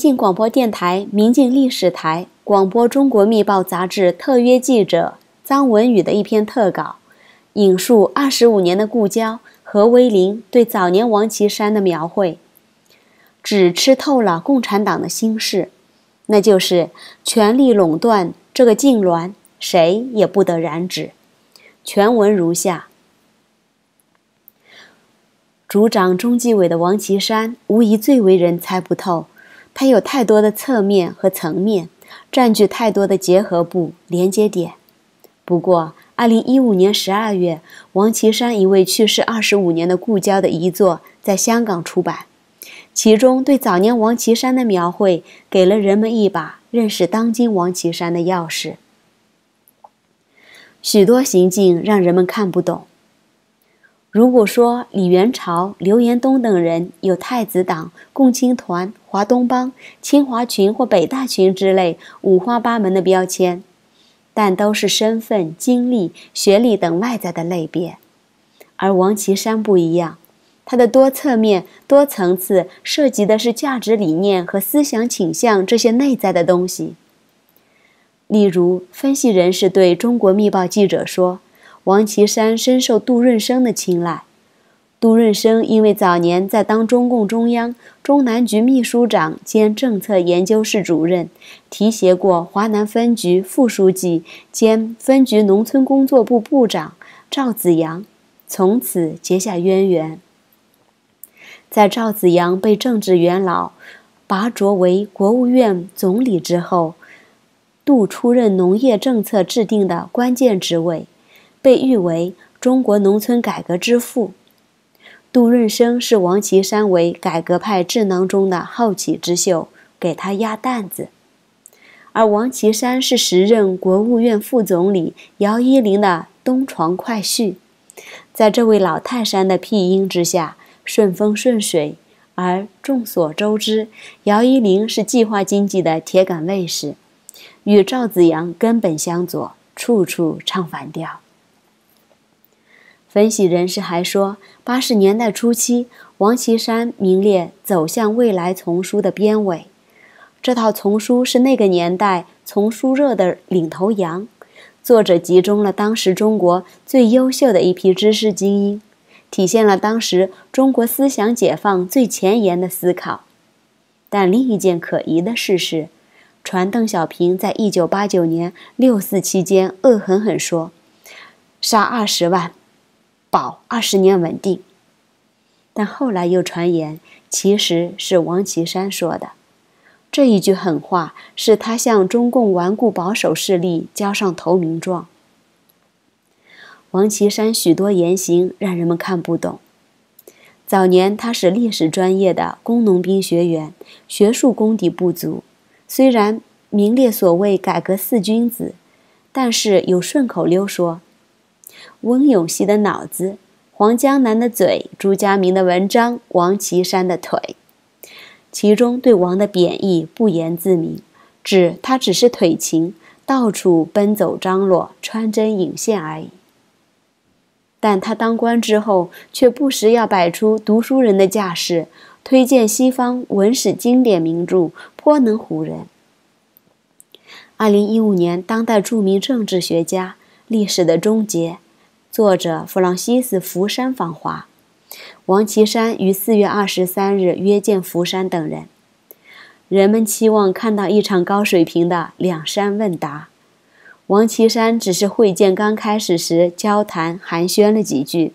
进广播电台、民进历史台广播《中国密报》杂志特约记者张文宇的一篇特稿，引述二十五年的故交何威林对早年王岐山的描绘，只吃透了共产党的心事，那就是权力垄断这个痉挛，谁也不得染指。全文如下。主掌中纪委的王岐山，无疑最为人猜不透。它有太多的侧面和层面，占据太多的结合部、连接点。不过，二零一五年十二月，王岐山一位去世二十五年的故交的遗作在香港出版，其中对早年王岐山的描绘，给了人们一把认识当今王岐山的钥匙。许多行径让人们看不懂。如果说李元朝、刘延东等人有太子党、共青团、华东帮、清华群或北大群之类五花八门的标签，但都是身份、经历、学历等外在的类别，而王岐山不一样，他的多侧面、多层次涉及的是价值理念和思想倾向这些内在的东西。例如，分析人士对中国密报记者说。王岐山深受杜润生的青睐。杜润生因为早年在当中共中央中南局秘书长兼政策研究室主任，提携过华南分局副书记兼分局农村工作部部长赵子阳，从此结下渊源。在赵子阳被政治元老拔擢为国务院总理之后，杜出任农业政策制定的关键职位。被誉为中国农村改革之父，杜润生是王岐山为改革派智囊中的后起之秀，给他压担子；而王岐山是时任国务院副总理姚依林的东床快婿，在这位老泰山的庇荫之下，顺风顺水。而众所周知，姚依林是计划经济的铁杆卫士，与赵子阳根本相左，处处唱反调。分析人士还说，八十年代初期，王岐山名列《走向未来》丛书的编委。这套丛书是那个年代丛书热的领头羊，作者集中了当时中国最优秀的一批知识精英，体现了当时中国思想解放最前沿的思考。但另一件可疑的事是，传邓小平在一九八九年六四期间恶狠狠说：“杀二十万。”保二十年稳定，但后来又传言其实是王岐山说的。这一句狠话是他向中共顽固保守势力交上投名状。王岐山许多言行让人们看不懂。早年他是历史专业的工农兵学员，学术功底不足，虽然名列所谓改革四君子，但是有顺口溜说。温永熙的脑子，黄江南的嘴，朱家明的文章，王岐山的腿。其中对王的贬义不言自明，指他只是腿勤，到处奔走张罗，穿针引线而已。但他当官之后，却不时要摆出读书人的架势，推荐西方文史经典名著，颇能唬人。二零一五年，当代著名政治学家，历史的终结。作者弗朗西斯·福山访华，王岐山于四月二十三日约见福山等人。人们期望看到一场高水平的两山问答。王岐山只是会见刚开始时交谈寒暄了几句，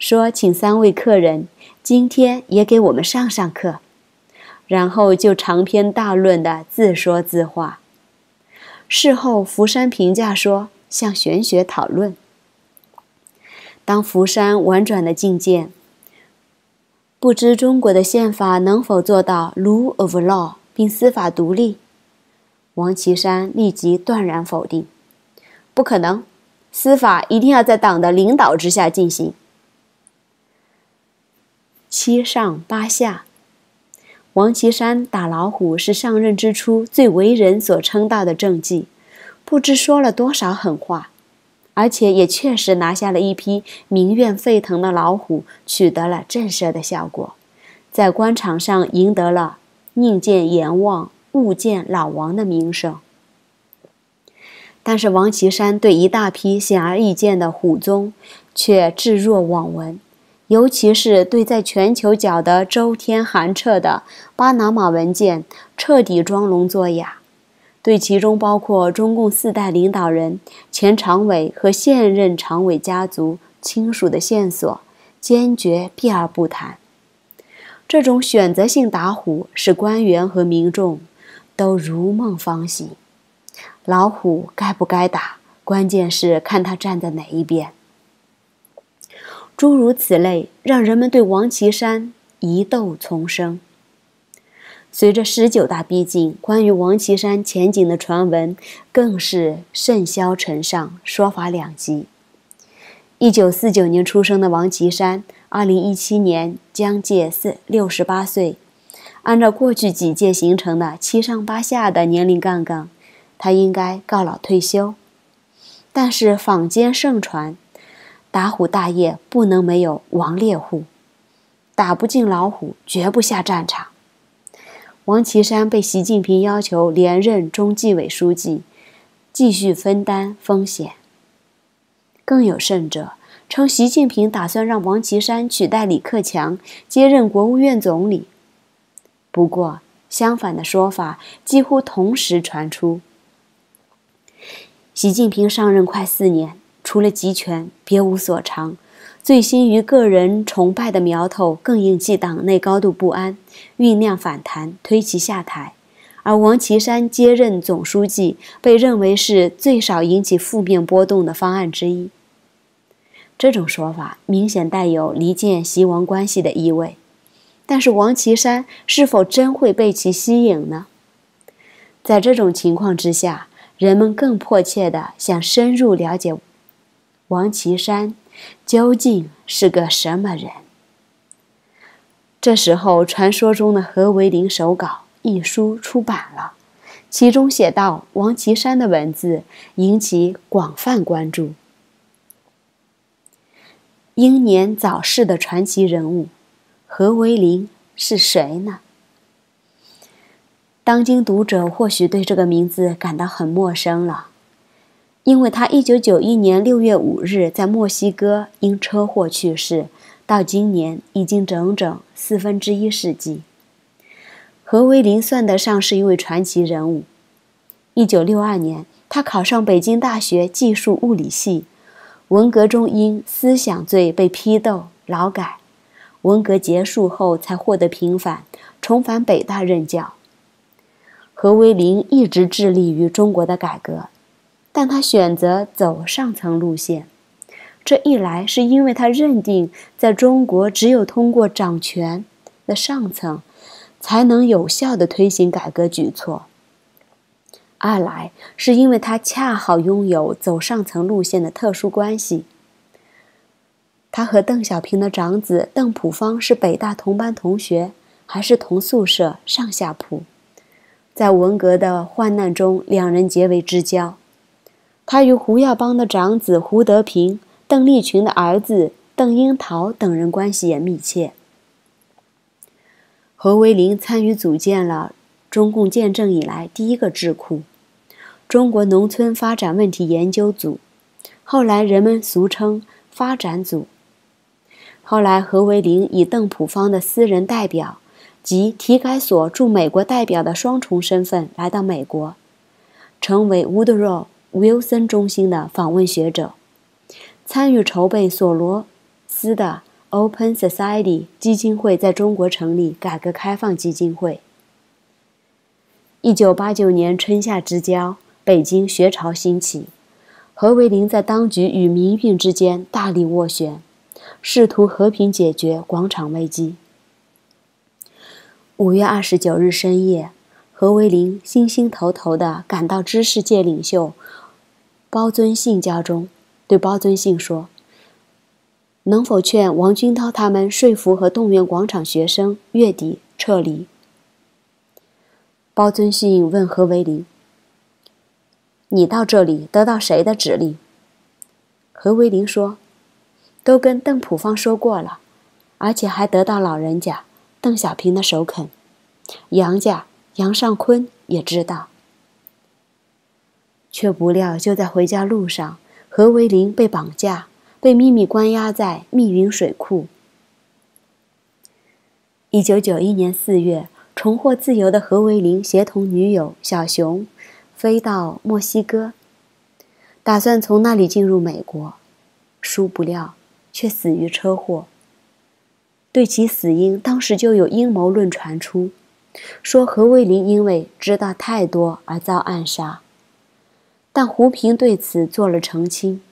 说请三位客人今天也给我们上上课，然后就长篇大论的自说自话。事后，福山评价说像玄学讨论。当福山婉转的进谏，不知中国的宪法能否做到 rule of law 并司法独立？王岐山立即断然否定，不可能，司法一定要在党的领导之下进行。七上八下，王岐山打老虎是上任之初最为人所称道的政绩，不知说了多少狠话。而且也确实拿下了一批民怨沸腾的老虎，取得了震慑的效果，在官场上赢得了宁见阎王，勿见老王”的名声。但是王岐山对一大批显而易见的虎宗却置若罔闻，尤其是对在全球搅得周天寒彻的巴拿马文件，彻底装聋作哑。对其中包括中共四代领导人、前常委和现任常委家族亲属的线索，坚决避而不谈。这种选择性打虎，使官员和民众都如梦方醒。老虎该不该打，关键是看他站在哪一边。诸如此类，让人们对王岐山疑窦丛生。随着十九大逼近，关于王岐山前景的传闻更是甚嚣尘上，说法两极。一九四九年出生的王岐山，二零一七年将届四六十八岁。按照过去几届形成的七上八下的年龄杠杠，他应该告老退休。但是坊间盛传，打虎大业不能没有王猎户，打不进老虎，绝不下战场。王岐山被习近平要求连任中纪委书记，继续分担风险。更有甚者，称习近平打算让王岐山取代李克强接任国务院总理。不过，相反的说法几乎同时传出。习近平上任快四年，除了集权，别无所长。醉心于个人崇拜的苗头，更引起党内高度不安，酝酿反弹，推其下台。而王岐山接任总书记，被认为是最少引起负面波动的方案之一。这种说法明显带有离间习王关系的意味。但是王岐山是否真会被其吸引呢？在这种情况之下，人们更迫切地想深入了解王岐山。究竟是个什么人？这时候，传说中的何为林手稿一书出版了，其中写道：“王岐山的文字引起广泛关注。英年早逝的传奇人物何为林是谁呢？当今读者或许对这个名字感到很陌生了。”因为他一九九一年六月五日在墨西哥因车祸去世，到今年已经整整四分之一世纪。何为林算得上是一位传奇人物。一九六二年，他考上北京大学技术物理系，文革中因思想罪被批斗劳改，文革结束后才获得平反，重返北大任教。何为林一直致力于中国的改革。但他选择走上层路线，这一来是因为他认定在中国只有通过掌权的上层，才能有效的推行改革举措；二来是因为他恰好拥有走上层路线的特殊关系。他和邓小平的长子邓朴方是北大同班同学，还是同宿舍上下铺，在文革的患难中，两人结为知交。他与胡耀邦的长子胡德平、邓丽群的儿子邓英桃等人关系也密切。何为林参与组建了中共建政以来第一个智库——中国农村发展问题研究组，后来人们俗称“发展组”。后来，何为林以邓朴方的私人代表及体改所驻美国代表的双重身份来到美国，成为 Woodrow。Wilson 中心的访问学者，参与筹备索罗斯的 Open Society 基金会在中国成立改革开放基金会。一九八九年春夏之交，北京学潮兴起，何为林在当局与民运之间大力斡旋，试图和平解决广场危机。五月二十九日深夜，何为林心心头头地赶到知识界领袖。包尊信家中，对包尊信说：“能否劝王军涛他们说服和动员广场学生月底撤离？”包尊信问何为林：“你到这里得到谁的指令？”何为林说：“都跟邓朴方说过了，而且还得到老人家邓小平的首肯。”杨家杨尚昆也知道。却不料，就在回家路上，何为林被绑架，被秘密关押在密云水库。一九九一年四月，重获自由的何为林协同女友小熊，飞到墨西哥，打算从那里进入美国，殊不料却死于车祸。对其死因，当时就有阴谋论传出，说何为林因为知道太多而遭暗杀。但胡平对此做了澄清。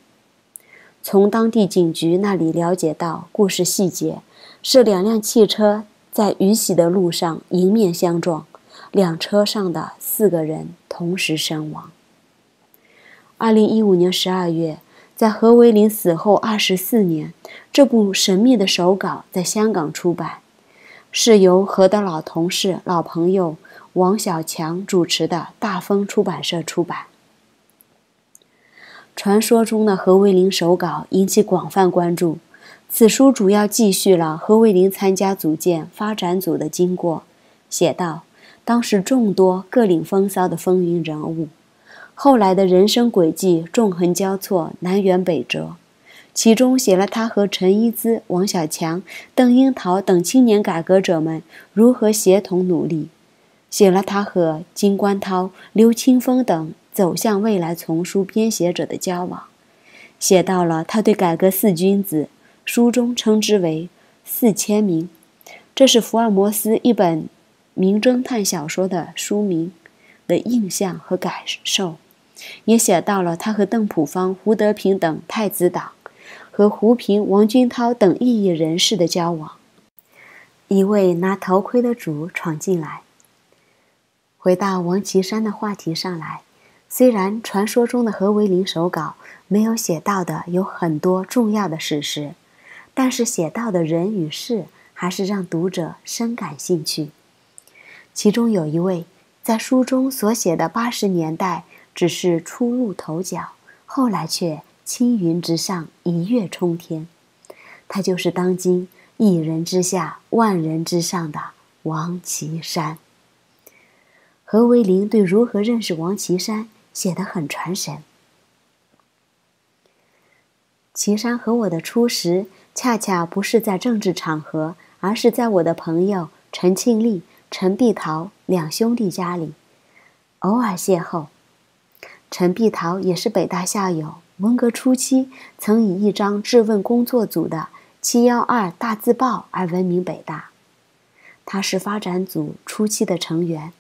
从当地警局那里了解到，故事细节是两辆汽车在雨洗的路上迎面相撞，两车上的四个人同时身亡。二零一五年十二月，在何为林死后二十四年，这部神秘的手稿在香港出版，是由何的老同事、老朋友王小强主持的大风出版社出版。传说中的何为林手稿引起广泛关注。此书主要记叙了何为林参加组建发展组的经过，写道：当时众多各领风骚的风云人物，后来的人生轨迹纵横交错，南辕北辙。其中写了他和陈一姿、王小强、邓樱桃等青年改革者们如何协同努力，写了他和金观涛、刘清峰等。走向未来丛书编写者的交往，写到了他对改革四君子，书中称之为“四千名”，这是福尔摩斯一本名侦探小说的书名的印象和感受，也写到了他和邓普方、胡德平等太子党，和胡平、王军涛等异议人士的交往。一位拿头盔的主闯进来。回到王岐山的话题上来。虽然传说中的何为林手稿没有写到的有很多重要的史实，但是写到的人与事还是让读者深感兴趣。其中有一位在书中所写的八十年代只是初露头角，后来却青云直上一跃冲天，他就是当今一人之下万人之上的王岐山。何为林对如何认识王岐山？写得很传神。岐山和我的初识，恰恰不是在政治场合，而是在我的朋友陈庆历、陈碧桃两兄弟家里，偶尔邂逅。陈碧桃也是北大校友，文革初期曾以一张质问工作组的“七幺二大字报”而闻名北大。他是发展组初期的成员，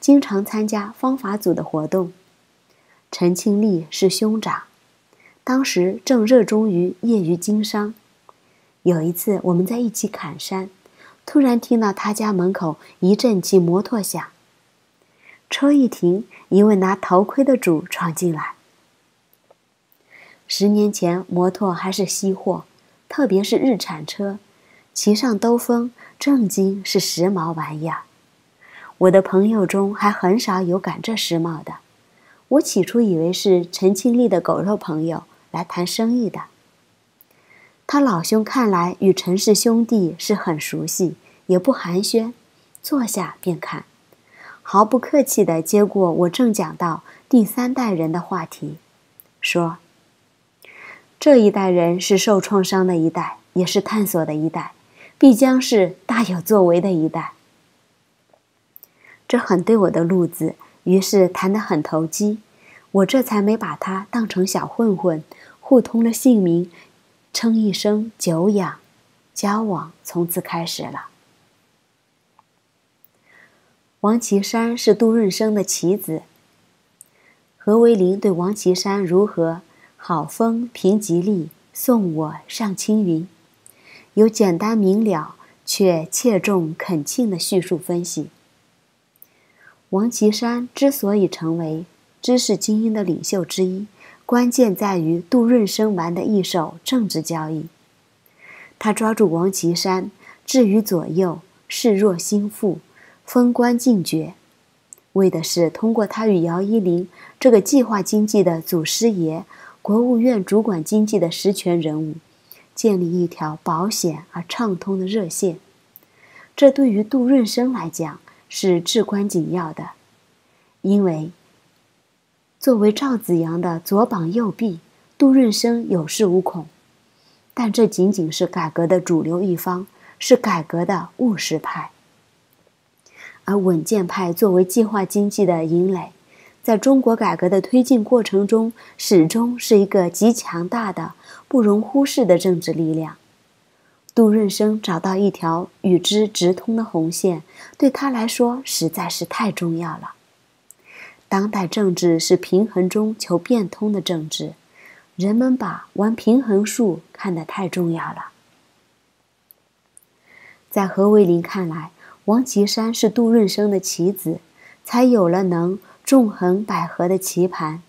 经常参加方法组的活动。陈庆丽是兄长，当时正热衷于业余经商。有一次，我们在一起砍山，突然听到他家门口一阵骑摩托响。车一停，一位拿头盔的主闯进来。十年前，摩托还是稀货，特别是日产车，骑上兜风，正经是时髦玩意儿。我的朋友中还很少有赶这时髦的。我起初以为是陈庆历的狗肉朋友来谈生意的。他老兄看来与陈氏兄弟是很熟悉，也不寒暄，坐下便看，毫不客气地接过我正讲到第三代人的话题，说：“这一代人是受创伤的一代，也是探索的一代，必将是大有作为的一代。”这很对我的路子。于是谈得很投机，我这才没把他当成小混混，互通了姓名，称一声久仰，交往从此开始了。王岐山是杜润生的棋子。何为林对王岐山如何好风平吉利，送我上青云，有简单明了却切中恳请的叙述分析。王岐山之所以成为知识精英的领袖之一，关键在于杜润生玩的一手政治交易。他抓住王岐山，置于左右，视若心腹，封官进爵，为的是通过他与姚依林这个计划经济的祖师爷、国务院主管经济的实权人物，建立一条保险而畅通的热线。这对于杜润生来讲，是至关紧要的，因为作为赵子阳的左膀右臂，杜润生有恃无恐。但这仅仅是改革的主流一方，是改革的务实派。而稳健派作为计划经济的营垒，在中国改革的推进过程中，始终是一个极强大的、不容忽视的政治力量。杜润生找到一条与之直通的红线，对他来说实在是太重要了。当代政治是平衡中求变通的政治，人们把玩平衡术看得太重要了。在何为林看来，王岐山是杜润生的棋子，才有了能纵横捭阖的棋盘。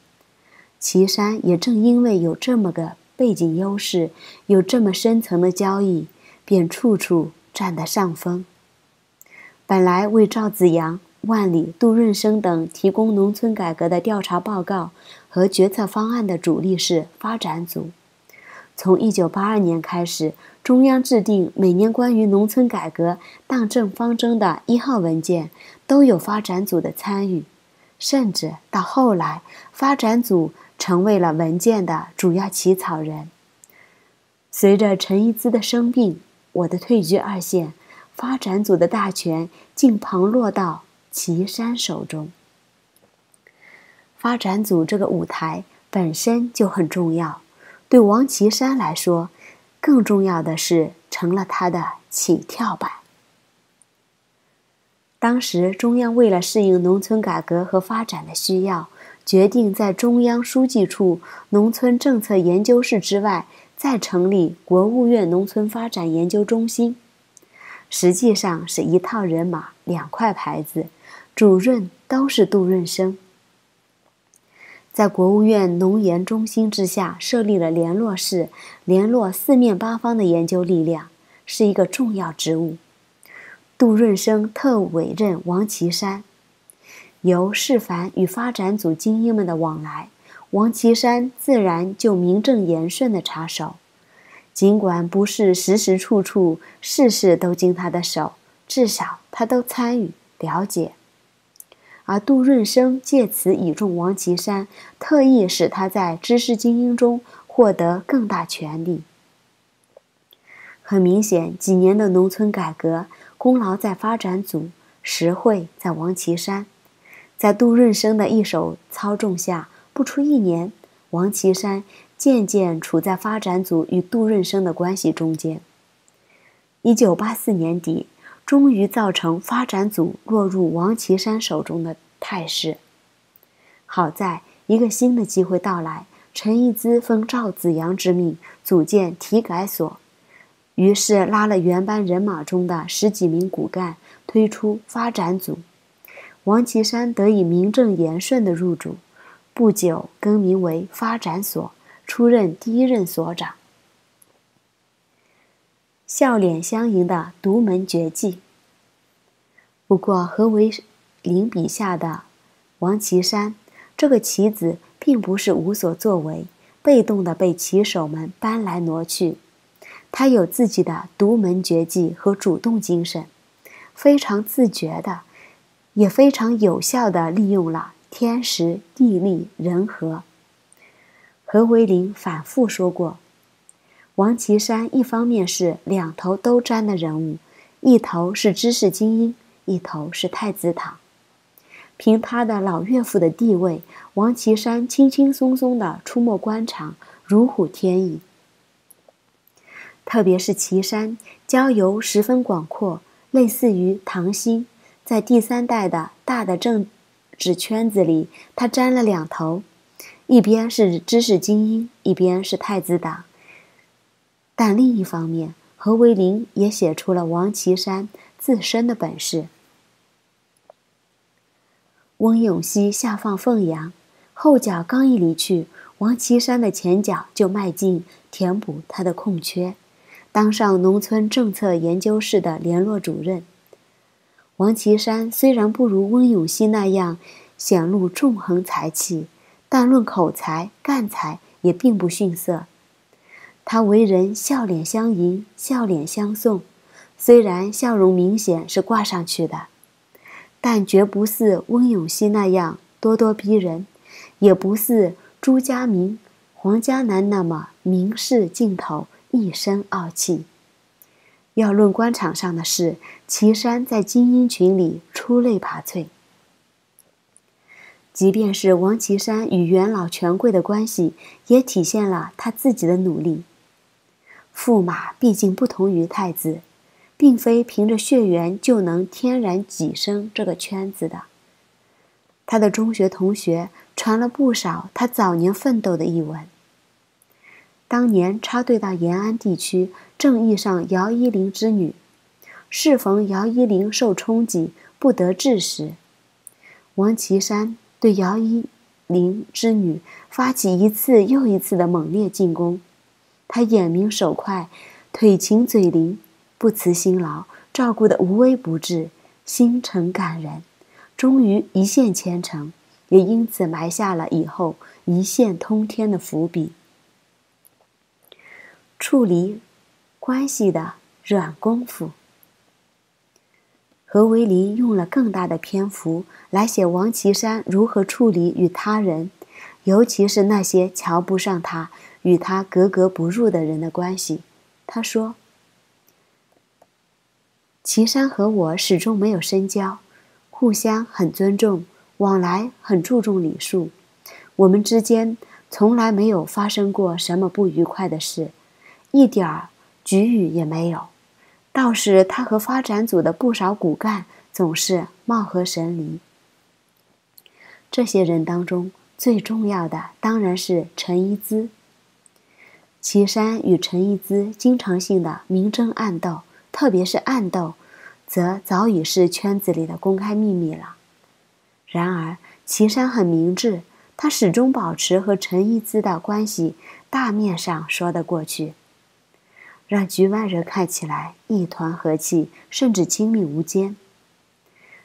岐山也正因为有这么个背景优势，有这么深层的交易。便处处占得上风。本来为赵子阳、万里、杜润生等提供农村改革的调查报告和决策方案的主力是发展组。从1982年开始，中央制定每年关于农村改革党政方针的一号文件，都有发展组的参与。甚至到后来，发展组成为了文件的主要起草人。随着陈一兹的生病。我的退居二线，发展组的大权竟旁落到岐山手中。发展组这个舞台本身就很重要，对王岐山来说，更重要的是成了他的起跳板。当时中央为了适应农村改革和发展的需要，决定在中央书记处农村政策研究室之外。再成立国务院农村发展研究中心，实际上是一套人马两块牌子，主任都是杜润生。在国务院农研中心之下设立了联络室，联络四面八方的研究力量，是一个重要职务。杜润生特委任王岐山，由示范与发展组精英们的往来。王岐山自然就名正言顺的插手，尽管不是时时处处事事都经他的手，至少他都参与了解。而杜润生借此倚重王岐山，特意使他在知识精英中获得更大权力。很明显，几年的农村改革功劳在发展组，实惠在王岐山，在杜润生的一手操纵下。不出一年，王岐山渐渐处在发展组与杜润生的关系中间。一九八四年底，终于造成发展组落入王岐山手中的态势。好在一个新的机会到来，陈义咨奉赵子阳之命组建体改所，于是拉了原班人马中的十几名骨干，推出发展组。王岐山得以名正言顺地入主。不久，更名为发展所，出任第一任所长。笑脸相迎的独门绝技。不过，何为林笔下的王岐山这个棋子，并不是无所作为，被动的被棋手们搬来挪去。他有自己的独门绝技和主动精神，非常自觉的，也非常有效的利用了。天时地利人和。何为林反复说过，王岐山一方面是两头都沾的人物，一头是知识精英，一头是太子党。凭他的老岳父的地位，王岐山轻轻松松的出没官场，如虎添翼。特别是岐山交游十分广阔，类似于唐兴，在第三代的大的政。治圈子里，他沾了两头，一边是知识精英，一边是太子党。但另一方面，何为林也写出了王岐山自身的本事。翁永熙下放凤阳，后脚刚一离去，王岐山的前脚就迈进，填补他的空缺，当上农村政策研究室的联络主任。王岐山虽然不如温永熙那样显露纵横才气，但论口才、干才也并不逊色。他为人笑脸相迎，笑脸相送，虽然笑容明显是挂上去的，但绝不似温永熙那样咄咄逼人，也不似朱家明、黄家南那么明示镜头，一身傲气。要论官场上的事，岐山在精英群里出类拔萃。即便是王岐山与元老权贵的关系，也体现了他自己的努力。驸马毕竟不同于太子，并非凭着血缘就能天然跻身这个圈子的。他的中学同学传了不少他早年奋斗的译文。当年插队到延安地区。正义上姚依林之女，适逢姚依林受冲击不得志时，王岐山对姚依林之女发起一次又一次的猛烈进攻。他眼明手快，腿勤嘴灵，不辞辛劳，照顾得无微不至，心诚感人，终于一线前程，也因此埋下了以后一线通天的伏笔。处理。关系的软功夫。何为林用了更大的篇幅来写王岐山如何处理与他人，尤其是那些瞧不上他、与他格格不入的人的关系。他说：“岐山和我始终没有深交，互相很尊重，往来很注重礼数，我们之间从来没有发生过什么不愉快的事，一点儿。”局语也没有，倒是他和发展组的不少骨干总是貌合神离。这些人当中最重要的当然是陈一姿。岐山与陈一姿经常性的明争暗斗，特别是暗斗，则早已是圈子里的公开秘密了。然而岐山很明智，他始终保持和陈一姿的关系，大面上说得过去。让局外人看起来一团和气，甚至亲密无间。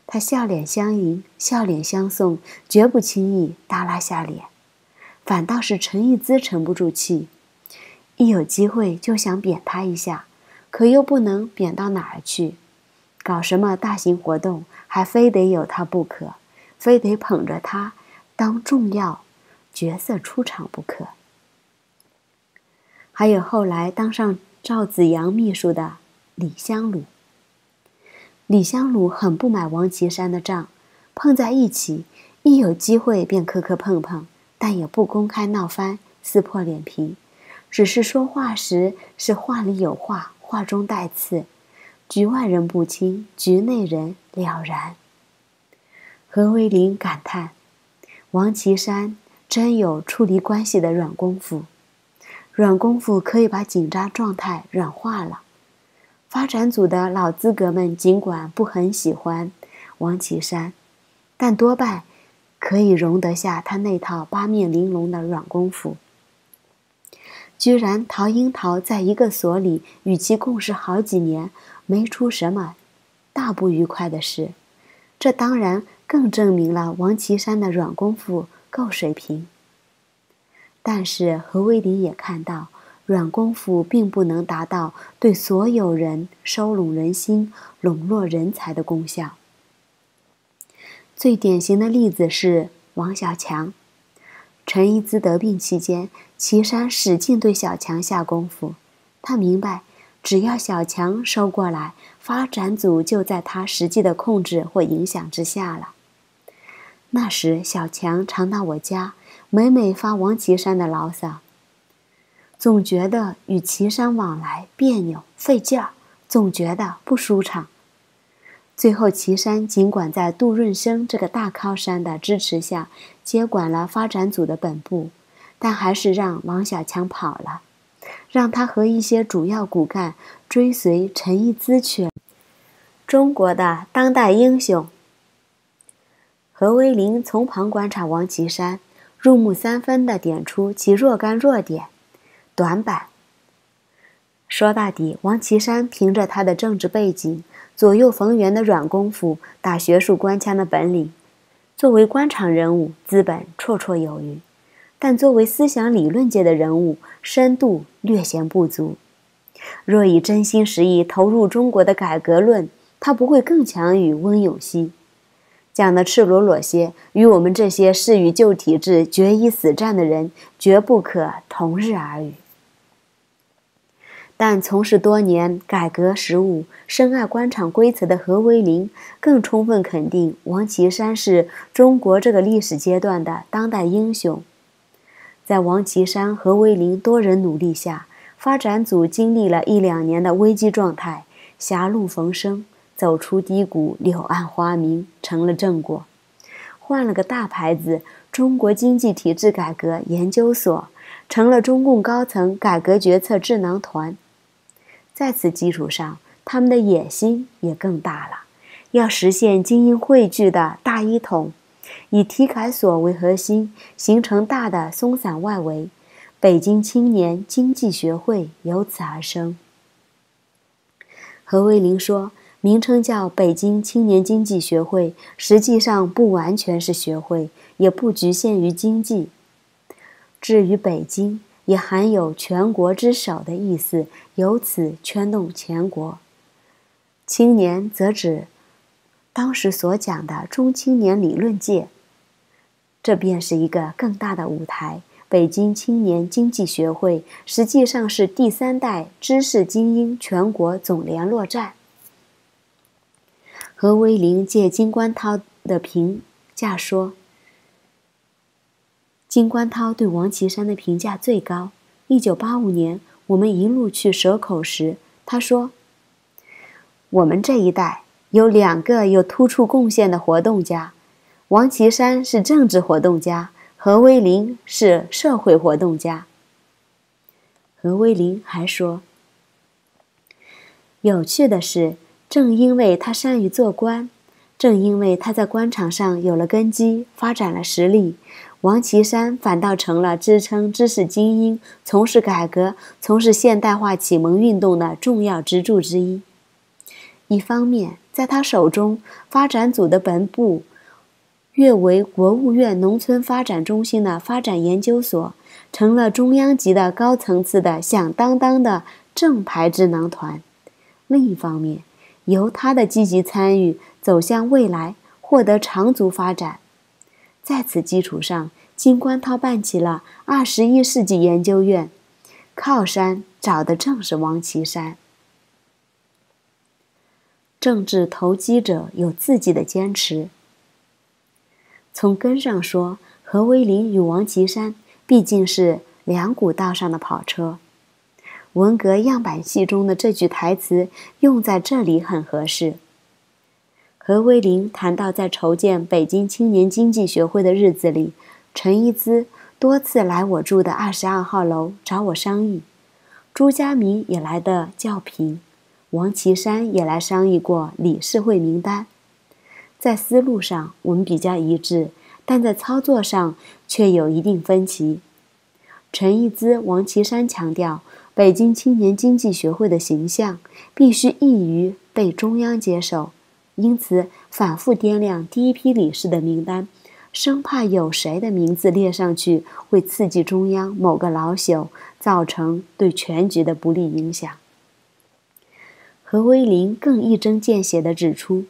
他笑脸相迎，笑脸相送，绝不轻易耷拉下脸。反倒是陈一姿沉不住气，一有机会就想扁他一下，可又不能扁到哪儿去。搞什么大型活动，还非得有他不可，非得捧着他当重要角色出场不可。还有后来当上。赵子阳秘书的李香鲁，李香鲁很不买王岐山的账，碰在一起，一有机会便磕磕碰碰，但也不公开闹翻、撕破脸皮，只是说话时是话里有话，话中带刺，局外人不清，局内人了然。何为林感叹：王岐山真有处理关系的软功夫。软功夫可以把紧张状态软化了。发展组的老资格们尽管不很喜欢王岐山，但多半可以容得下他那套八面玲珑的软功夫。居然陶英桃在一个所里与其共事好几年，没出什么大不愉快的事，这当然更证明了王岐山的软功夫够水平。但是何威林也看到，软功夫并不能达到对所有人收拢人心、笼络人才的功效。最典型的例子是王小强。陈一姿得病期间，岐山使劲对小强下功夫。他明白，只要小强收过来，发展组就在他实际的控制或影响之下了。那时，小强常到我家。每每发王岐山的牢骚，总觉得与岐山往来别扭费劲儿，总觉得不舒畅。最后，岐山尽管在杜润生这个大靠山的支持下接管了发展组的本部，但还是让王小强跑了，让他和一些主要骨干追随陈毅之去了。中国的当代英雄何为林从旁观察王岐山。入木三分地点出其若干弱点、短板。说到底，王岐山凭着他的政治背景、左右逢源的软功夫、打学术官腔的本领，作为官场人物，资本绰绰有余；但作为思想理论界的人物，深度略显不足。若以真心实意投入中国的改革论，他不会更强于温永熙。讲的赤裸裸些，与我们这些誓与旧体制决一死战的人，绝不可同日而语。但从事多年改革实务、深谙官场规则的何为林，更充分肯定王岐山是中国这个历史阶段的当代英雄。在王岐山、何为林多人努力下，发展组经历了一两年的危机状态，狭路逢生，走出低谷，柳暗花明，成了正果。换了个大牌子，中国经济体制改革研究所，成了中共高层改革决策智囊团。在此基础上，他们的野心也更大了，要实现精英汇聚的大一统，以体改所为核心，形成大的松散外围。北京青年经济学会由此而生。何为林说，名称叫北京青年经济学会，实际上不完全是学会，也不局限于经济。至于北京。也含有全国之首的意思，由此圈动全国。青年则指当时所讲的中青年理论界，这便是一个更大的舞台。北京青年经济学会实际上是第三代知识精英全国总联络站。何威林借金观涛的评价说。金观涛对王岐山的评价最高。一九八五年，我们一路去蛇口时，他说：“我们这一代有两个有突出贡献的活动家，王岐山是政治活动家，何威林是社会活动家。”何威林还说：“有趣的是，正因为他善于做官。”正因为他在官场上有了根基，发展了实力，王岐山反倒成了支撑知识精英从事改革、从事现代化启蒙运动的重要支柱之一。一方面，在他手中，发展组的本部跃为国务院农村发展中心的发展研究所，成了中央级的高层次的响当当的正牌智囊团；另一方面，由他的积极参与。走向未来，获得长足发展。在此基础上，金观涛办起了二十一世纪研究院，靠山找的正是王岐山。政治投机者有自己的坚持。从根上说，何为林与王岐山毕竟是两股道上的跑车。文革样板戏中的这句台词用在这里很合适。何威林谈到，在筹建北京青年经济学会的日子里，陈一之多次来我住的二十二号楼找我商议，朱家明也来的较频，王岐山也来商议过理事会名单。在思路上我们比较一致，但在操作上却有一定分歧。陈一之、王岐山强调，北京青年经济学会的形象必须易于被中央接受。因此，反复掂量第一批理事的名单，生怕有谁的名字列上去会刺激中央某个老朽，造成对全局的不利影响。何威林更一针见血地指出，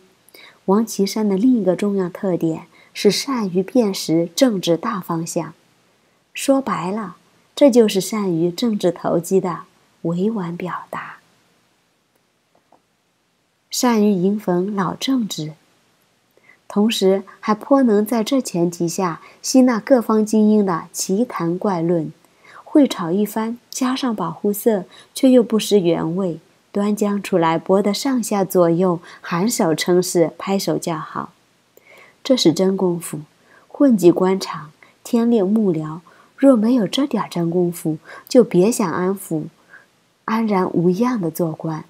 王岐山的另一个重要特点是善于辨识政治大方向。说白了，这就是善于政治投机的委婉表达。善于迎逢老政治，同时还颇能在这前提下吸纳各方精英的奇谈怪论，会炒一番，加上保护色，却又不失原味，端将出来，博得上下左右颔首称是，拍手叫好。这是真功夫。混迹官场，天练幕僚，若没有这点真功夫，就别想安抚、安然无恙的做官。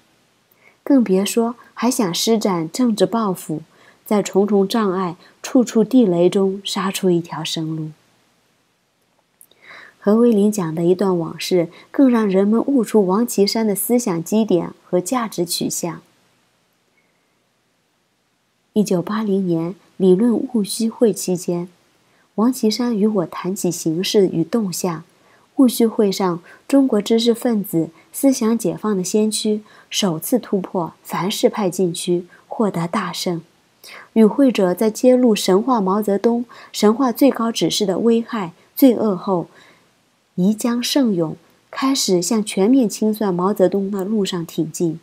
更别说还想施展政治抱负，在重重障碍、处处地雷中杀出一条生路。何为林讲的一段往事，更让人们悟出王岐山的思想基点和价值取向。一九八零年理论务虚会期间，王岐山与我谈起形势与动向。戊戌会上，中国知识分子思想解放的先驱首次突破凡是派禁区，获得大胜。与会者在揭露神话毛泽东、神话最高指示的危害、罪恶后，宜将胜勇，开始向全面清算毛泽东的路上挺进。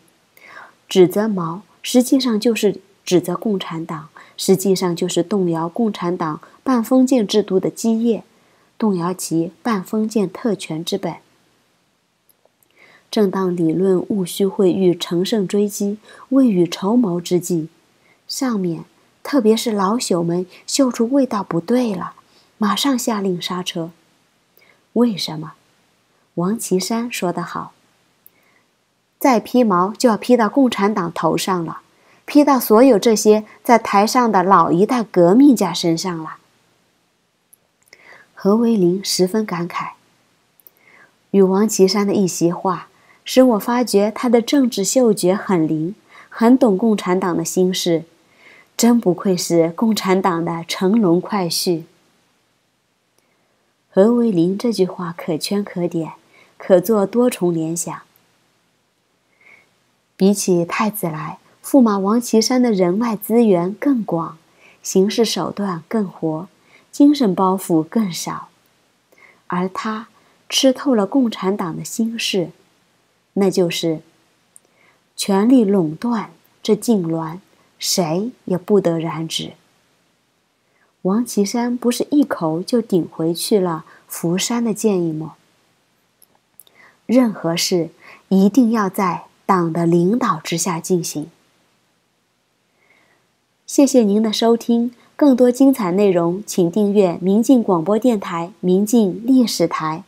指责毛，实际上就是指责共产党，实际上就是动摇共产党半封建制度的基业，动摇其半封建特权之本。正当理论务虚会欲乘胜追击、未雨绸缪之际，上面特别是老朽们嗅出味道不对了，马上下令刹车。为什么？王岐山说得好。再披毛就要披到共产党头上了，披到所有这些在台上的老一代革命家身上了。何为林十分感慨。与王岐山的一席话，使我发觉他的政治嗅觉很灵，很懂共产党的心事，真不愧是共产党的乘龙快婿。何为林这句话可圈可点，可做多重联想。比起太子来，驸马王岐山的人脉资源更广，行事手段更活，精神包袱更少，而他吃透了共产党的心事，那就是权力垄断这痉挛，谁也不得染指。王岐山不是一口就顶回去了福山的建议吗？任何事一定要在。党的领导之下进行。谢谢您的收听，更多精彩内容，请订阅明镜广播电台《明镜历史台》。